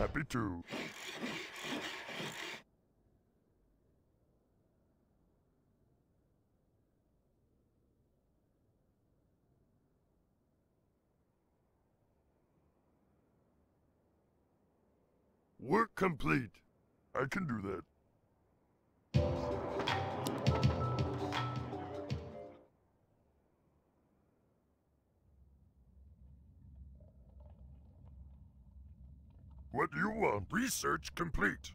Happy to. Work complete. I can do that. What do you want? Research complete.